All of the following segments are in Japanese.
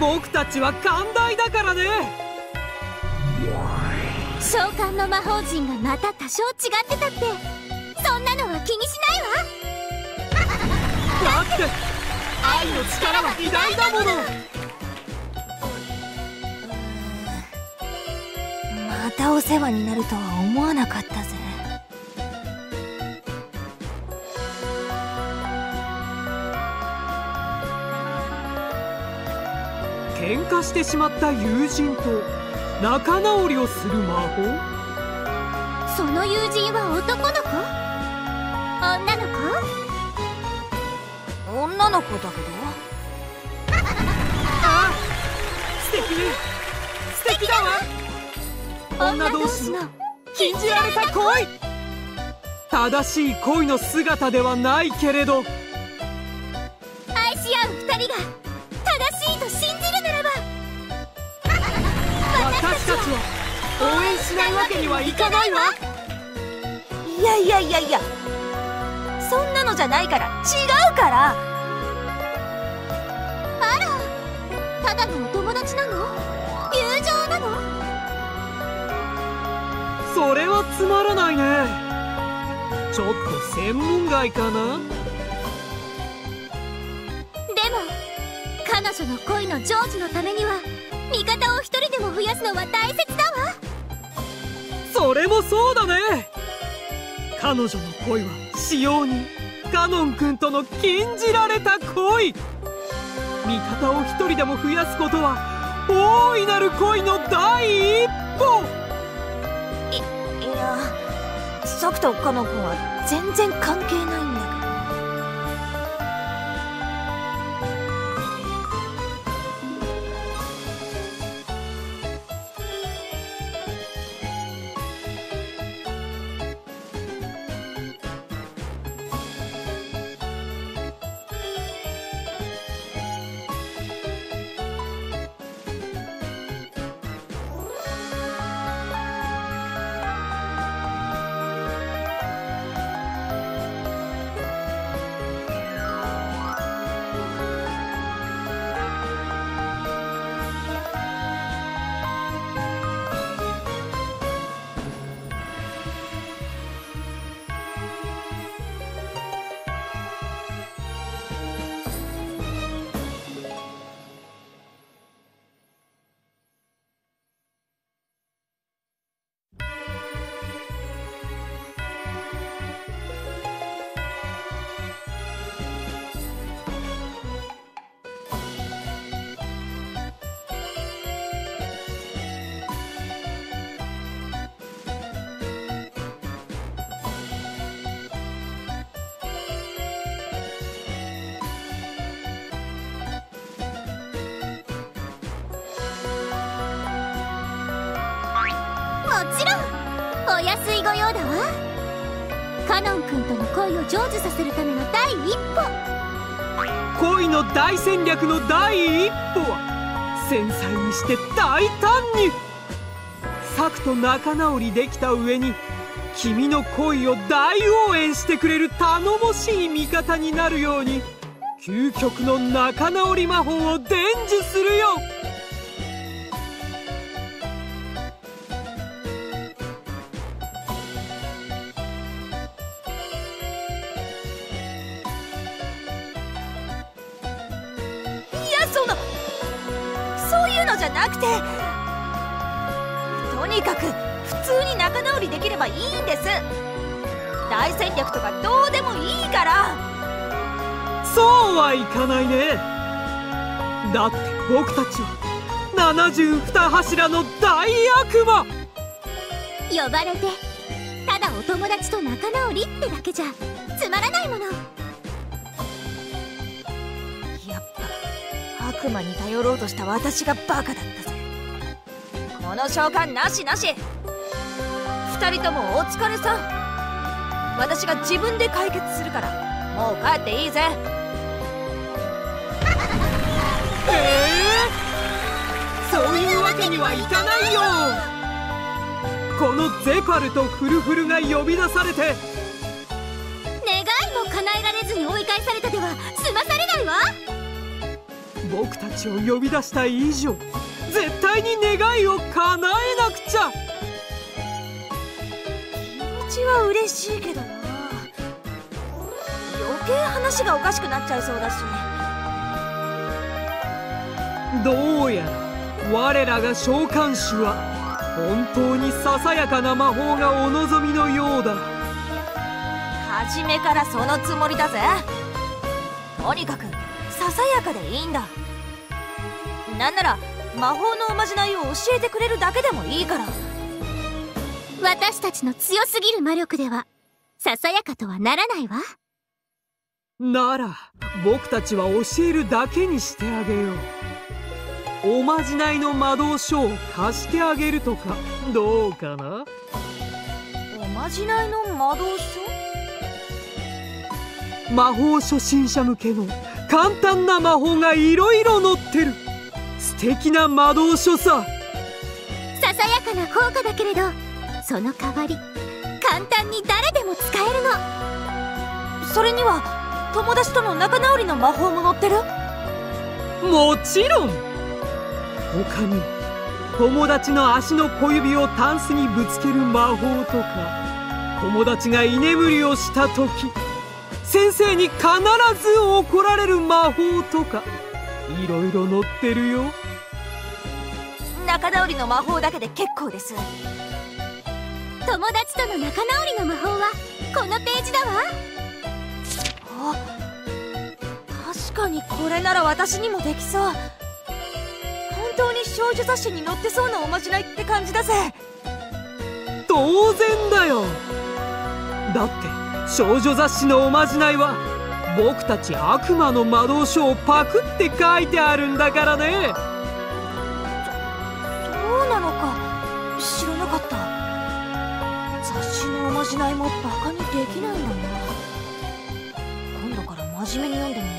僕たちは寛大だからね。召喚の魔法陣がまた多少違ってたって。そんなのは気にしないわ。だって。愛の力は偉大だもの。またお世話になるとは思わなかったぜ喧嘩してしまった友人と仲直りをする魔法？その友人は男の子？女の子？女の子だけど？あ素敵ね。素敵だわ。女同士の禁じられた恋。正しい恋の姿ではないけれど。愛し合う二人が応援しないわけにはいかないわ。いやいやいやいや。そんなのじゃないから。違うから。あら。ただのお友達なの？友情なの？それはつまらないね。ちょっと専門外かな？でも彼女の恋の成就のためには味方を一人でも増やすのは大切それもそうだね。彼女の恋は使用人カノン君との禁じられた恋。味方を一人でも増やすことは大いなる恋の第一歩。いやサクとカノン君は全然関係ないちろん。お安いご用だわ。カノン君との恋を成就させるための第一歩。恋の大戦略の第一歩は繊細にして大胆に。サクと仲直りできた上に君の恋を大応援してくれる頼もしい味方になるように究極の仲直り魔法を伝授するよ。じゃなくてとにかく普通に仲直りできればいいんです。大戦略とかどうでもいいから。そうはいかないね。だって僕たちは72柱の大悪魔。呼ばれてただお友達と仲直りってだけじゃつまらないもの悪魔に頼ろうとした私がバカだったぜ。この召喚なしなし。二人ともお疲れさん。私が自分で解決するから。もう帰っていいぜ。ええそういうわけにはいかないよ。このゼパルとフルフルが呼び出されて。願いも叶えられずに追い返されたでは済まされないわ僕たちを呼び出した以上絶対に願いを叶えなくちゃ。気持ちは嬉しいけどな。余計話がおかしくなっちゃいそうだしどうやら我らが召喚師は本当にささやかな魔法がお望みのようだ。初めからそのつもりだぜ。とにかくささやかでいいんだ。なんなら魔法のおまじないを教えてくれるだけでもいいから。私たちの強すぎる魔力ではささやかとはならないわ。なら僕たちは教えるだけにしてあげよう。おまじないの魔導書を貸してあげるとかどうかな？おまじないの魔導書？魔法初心者向けの簡単な魔法がいろいろ載ってる。素敵な魔導書さ。ささやかな効果だけれどその代わり簡単に誰でも使えるの。それには友達との仲直りの魔法も載ってる？もちろん。他に友達の足の小指をタンスにぶつける魔法とか友達が居眠りをした時先生に必ず怒られる魔法とかいろいろ載ってるよ。仲直りの魔法だけで結構です。友達との仲直りの魔法はこのページだわ。あ確かにこれなら私にもできそう。本当に少女雑誌に載ってそうなおまじないって感じだぜ。当然だよ。だって少女雑誌のおまじないは僕たち悪魔の魔導書をパクって書いてあるんだからね。そうなのか。知らなかった。雑誌のおまじないもバカにできないんだな。真面目に読んでみよ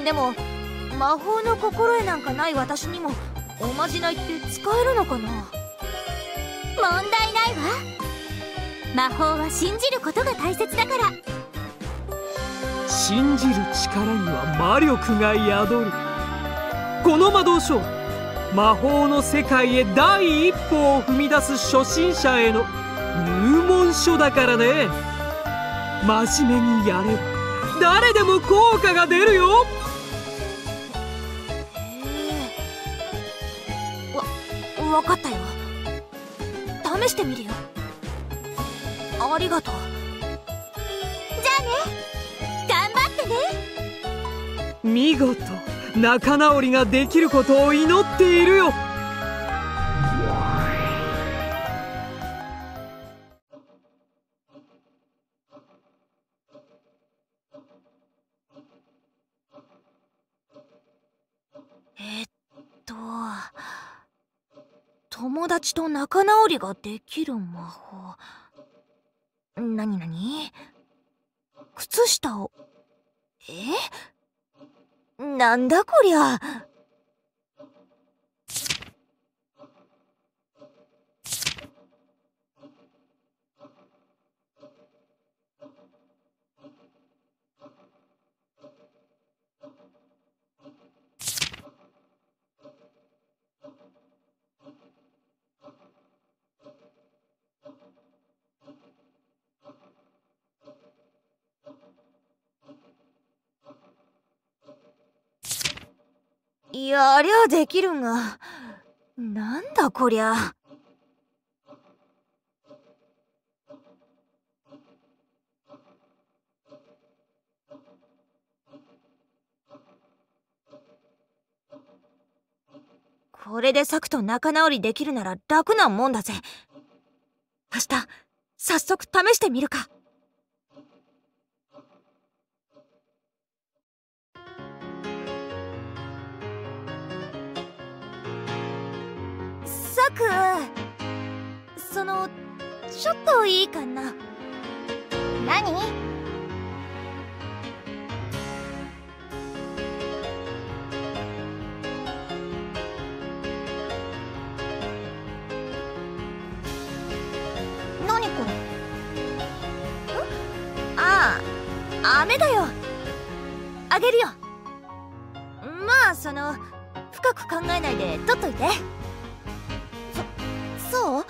う。でも魔法の心得なんかない私にもおまじないって使えるのかな。問題ないわ魔法は信じることが大切だから。信じる力には魔力が宿る。この魔導書魔法の世界へ第一歩を踏み出す初心者への入門書だからね。真面目にやれ。ば誰でも効果が出るよ。わ分かったよ。試してみるよありがとう。じゃあね。頑張ってね。見事仲直りができることを祈っているよ。友達と仲直りができる魔法。なになに靴下を、え？なんだこりゃ？やりゃできるが。なんだこりゃ。これで咲くと仲直りできるなら楽なもんだぜ。明日、早速試してみるか。く。そのちょっといいかな。何？何これ？ああ飴だよ。あげるよ。あその深く考えないで取っといてそう？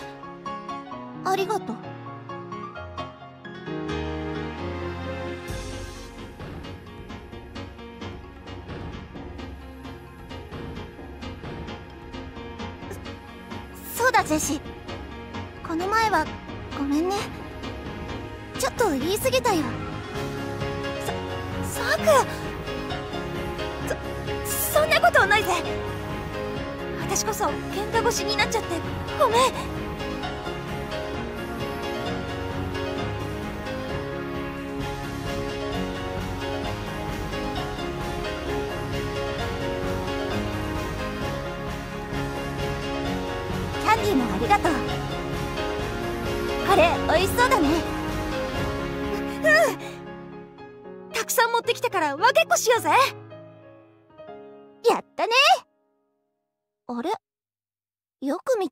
ありがとう。そうだジェシこの前はごめんね。ちょっと言い過ぎたよ。ササークそそんなことないぜ。私こそ喧嘩腰になっちゃってごめん。キャンディーもありがとう。これ美味しそうだね。うん。たくさん持ってきたから分けっこしようぜ。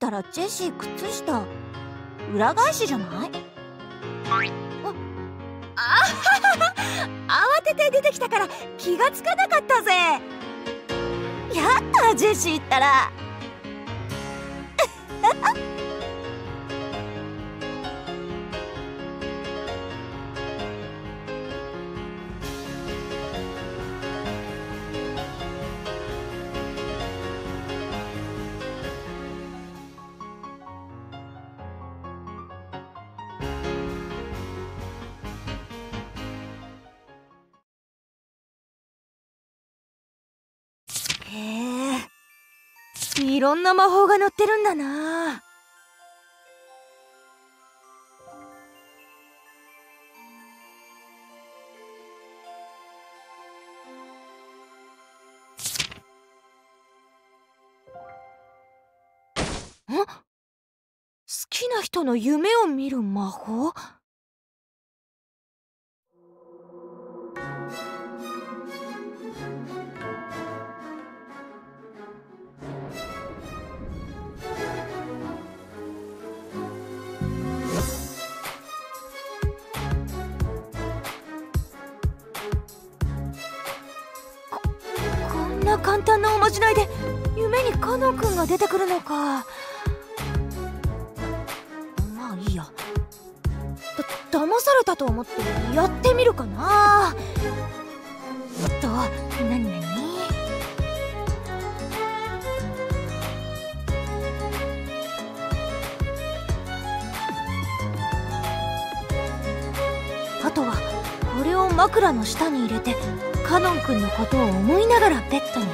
たらジェシー靴下裏返しじゃない？あ慌てて出てきたから気がつかなかったぜ。やったジェシーったら。いろんな魔法が乗ってるんだな。ん？好きな人の夢を見る魔法？簡単なおまじないで夢にカノンくんが出てくるのか。まあいいや。だ騙されたと思ってやってみるかな。となになにあとはこれを枕の下に入れてカノンくんのことを思いながらベッドに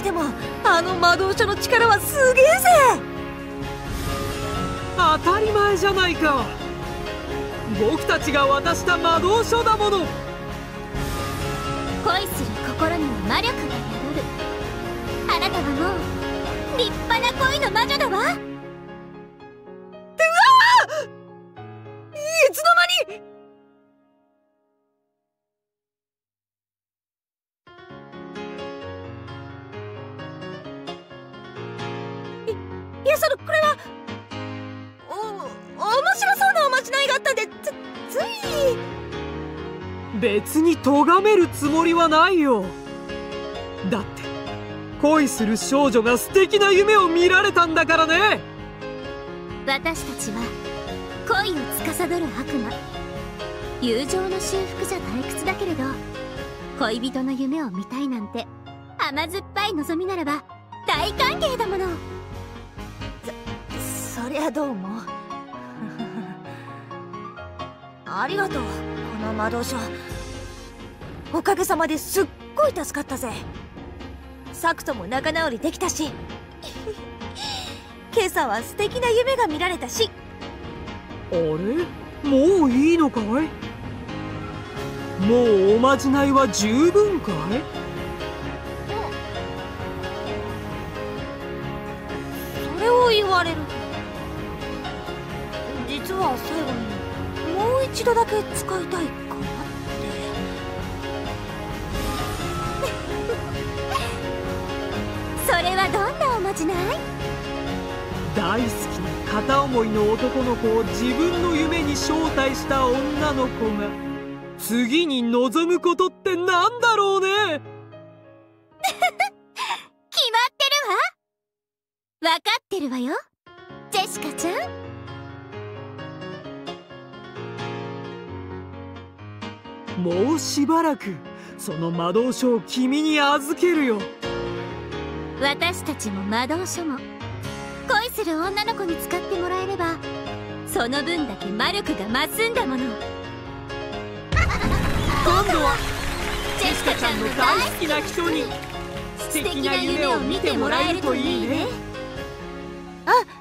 してもあの魔導書の力はすげえぜ。当たり前じゃないか。僕たちが渡した魔導書だもの。恋する心には魔力が宿る。あなたはもう立派な恋の魔女だわ別に咎めるつもりはないよ。だって恋する少女が素敵な夢を見られたんだからね。私たちは恋を司る悪魔。友情の修復じゃ退屈だけれど恋人の夢を見たいなんて甘酸っぱい望みならば大歓迎だもの。そそりゃどうも。ありがとう。の魔導書。おかげさまですっごい助かったぜ。サクとも仲直りできたし。今朝は素敵な夢が見られたし。あれ？もういいのかい？もうおまじないは十分かい？それを言われる。実は最後に一度だけ使いたいかなそれはどんなおまじない？大好きな片思いの男の子を自分の夢に招待した女の子が次に望むことってなんだろうね？決まってるわ。分かってるわよ。ジェシカちゃんもうしばらくその魔導書を君に預けるよ。私たちも魔導書も恋する女の子に使ってもらえればその分だけ魔力が増すんだもの。今度はジェシカちゃんの大好きな人に素敵な夢を見てもらえるといいね。あ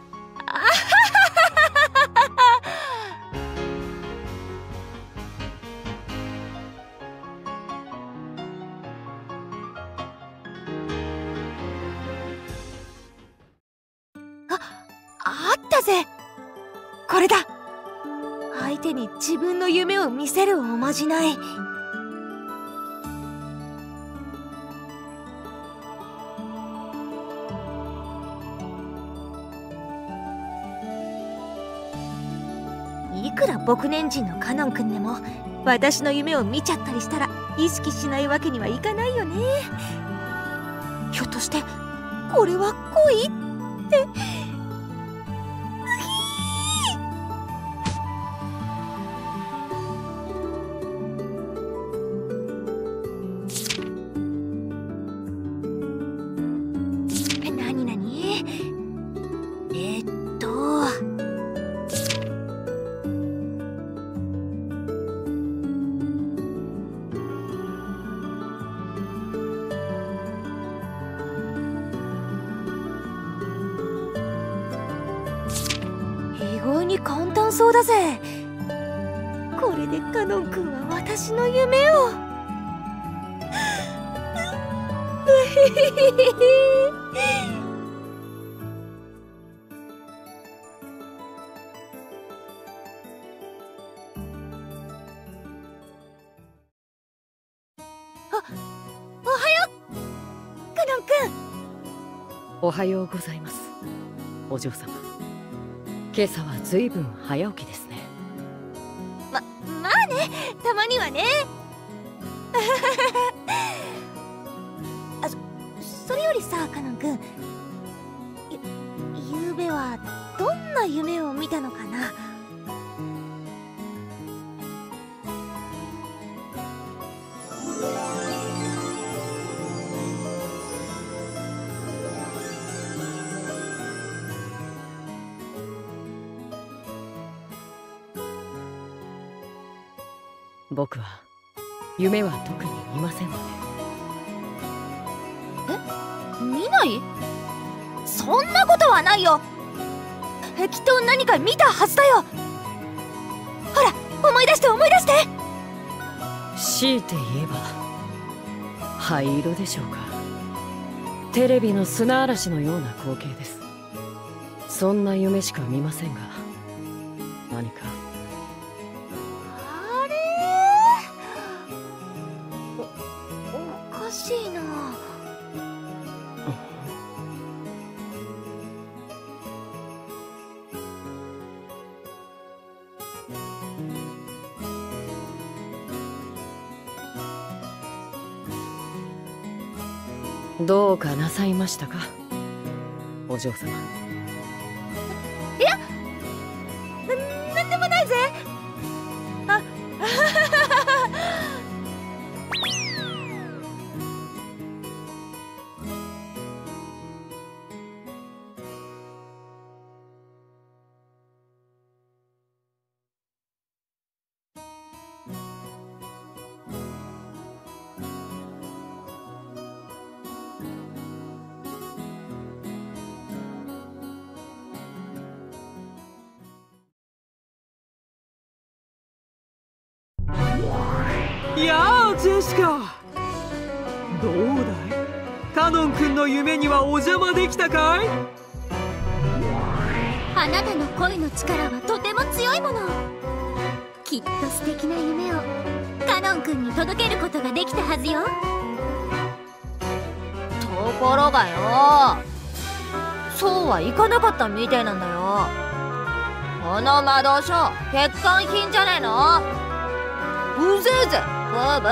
ったぜこれだ。相手に自分の夢を見せるおまじない。いくら僕年人のカノン君でも私の夢を見ちゃったりしたら意識しないわけにはいかないよね。ひょっとしてこれは恋？って。だぜ。これでカノン君は私の夢を。おはよう。カノン君おはようございます。お嬢様。今朝はずいぶん早起きですね。ままあね。たまにはね。あそそれよりさカノン君ゆゆうべはどんな夢を見たのかな？僕は夢は特に見ませんので。見ない？そんなことはないよ。えきっと何か見たはずだよ。ほら思い出して思い出して。強いて言えば灰色でしょうか。テレビの砂嵐のような光景です。そんな夢しか見ませんがどうかなさいましたか？お嬢様。やあジェシカ。どうだい？カノン君の夢にはお邪魔できたかい？あなたの恋の力はとても強いもの。きっと素敵な夢をカノン君に届けることができたはずよ。ところがよ。そうはいかなかったみたいなんだよ。この魔導書欠陥品じゃねえの？うぜえぜブーブー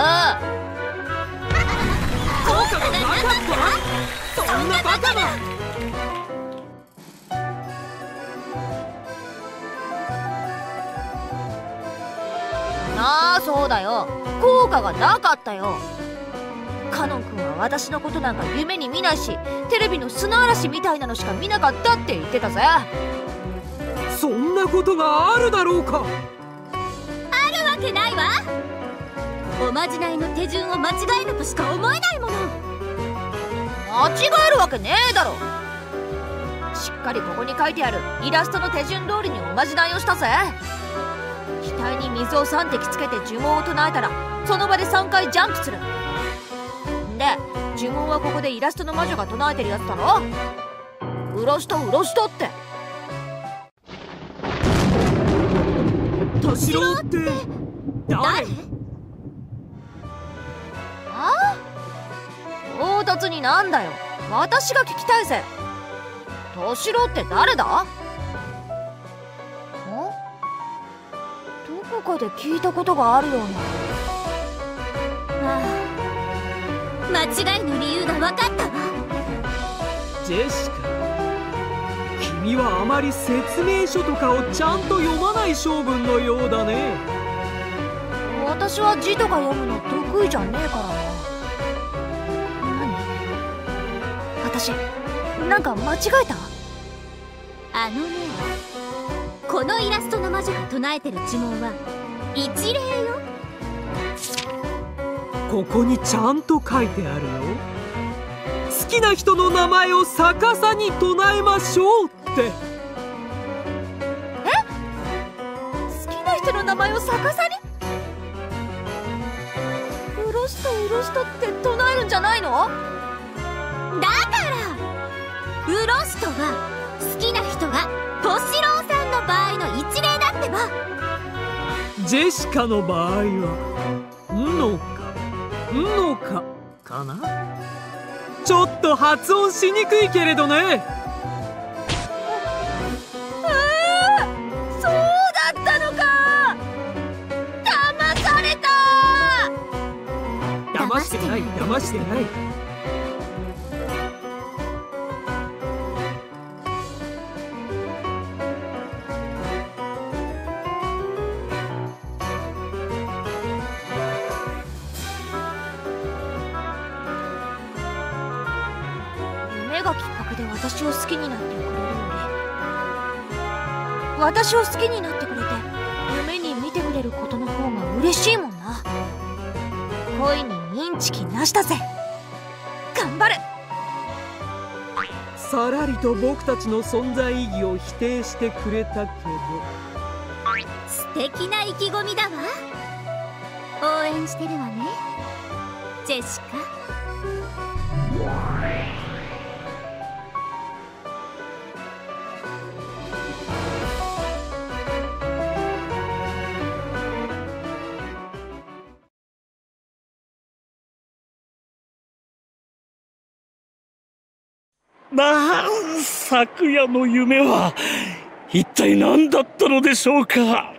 効果がなかった？そんなバカな。なあそうだよ。効果がなかったよ。カノン君は私のことなんか夢に見ないしテレビの砂嵐みたいなのしか見なかったって言ってたぜ。そんなことがあるだろうか。わけないわおまじないの手順を間違えたとしか思えないもの。間違えるわけねえだろ。しっかりここに書いてある。イラストの手順通りにおまじないをしたぜ。額に水を3滴つけて呪文を唱えたらその場で3回ジャンプする。んで呪文はここでイラストの魔女が唱えてるやつだろ。うろしとうろしとって。田代って誰？あ唐突になんだよ。私が聞きたいぜ。敏郎って誰だ？ん？どこかで聞いたことがあるような。ああ。間違いの理由が分かったわ。ジェシカ。君はあまり説明書とかをちゃんと読まない性分のようだね。私は字とか読むの得意じゃねえからな。何私なんか間違えた？あのねこのイラストの魔女が唱えてる呪文は一礼よ。ここにちゃんと書いてあるよ。好きな人の名前を逆さに唱えましょうって。好きな人の名前を逆さに？うろしとうろしとって唱えるんじゃないの？だからウロストは好きな人がトシロウさんの場合の一例だってば。ジェシカの場合は「んのか」「んのか」かな？ちょっと発音しにくいけれどね。そうだったのか。騙された。騙してない騙してない好きになってくれるより私を好きになってくれて夢に見てくれることの方が嬉しいもんな。恋にインチキなしだぜ。頑張る。さらりと僕たちの存在意義を否定してくれたけど。素敵な意気込みだわ。応援してるわね。ジェシカまあ昨夜の夢は一体何だったのでしょうか？